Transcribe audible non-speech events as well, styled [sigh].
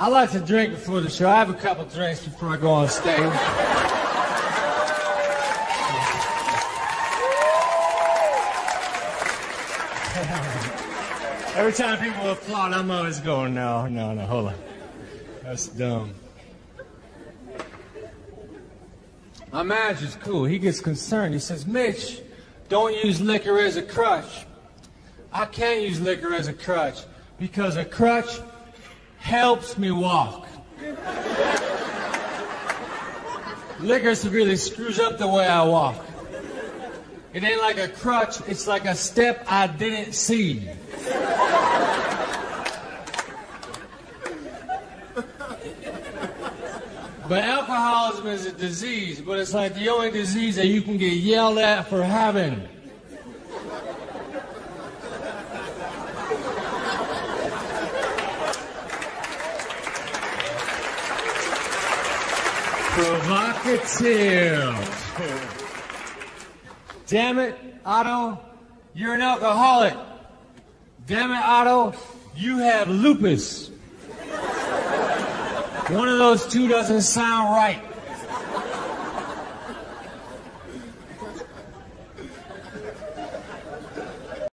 I like to drink before the show. I have a couple drinks before I go on stage. [laughs] Every time people applaud, I'm always going, no, no, no, hold on. That's dumb. My manager's cool. He gets concerned. He says, Mitch, don't use liquor as a crutch. I can't use liquor as a crutch because a crutch helps me walk. liquor severely screws up the way I walk. It ain't like a crutch, it's like a step I didn't see. But alcoholism is a disease, but it's like the only disease that you can get yelled at for having. Provocative. Damn it, Otto, you're an alcoholic. Damn it, Otto, you have lupus. One of those two doesn't sound right.